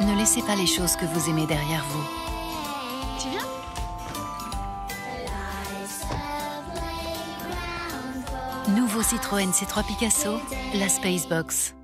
Ne laissez pas les choses que vous aimez derrière vous. Tu viens? Nouveau Citroën C3 Picasso, la Spacebox.